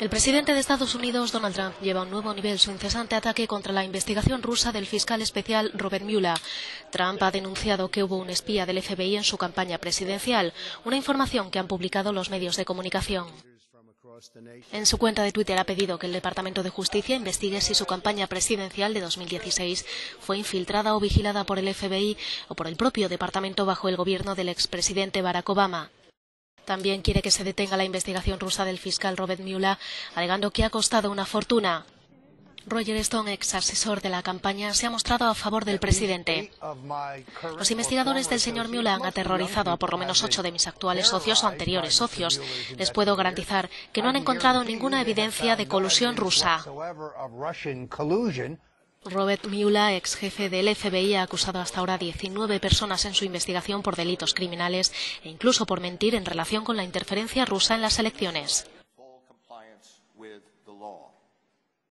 El presidente de Estados Unidos, Donald Trump, lleva a un nuevo nivel su incesante ataque contra la investigación rusa del fiscal especial Robert Mueller. Trump ha denunciado que hubo un espía del FBI en su campaña presidencial, una información que han publicado los medios de comunicación. En su cuenta de Twitter ha pedido que el Departamento de Justicia investigue si su campaña presidencial de 2016 fue infiltrada o vigilada por el FBI o por el propio departamento bajo el gobierno del expresidente Barack Obama. También quiere que se detenga la investigación rusa del fiscal Robert Mueller, alegando que ha costado una fortuna. Roger Stone, ex asesor de la campaña, se ha mostrado a favor del presidente. Los investigadores del señor Mueller han aterrorizado a por lo menos ocho de mis actuales socios o anteriores socios. Les puedo garantizar que no han encontrado ninguna evidencia de colusión rusa. Robert Mueller, ex jefe del FBI, ha acusado hasta ahora a 19 personas en su investigación por delitos criminales e incluso por mentir en relación con la interferencia rusa en las elecciones.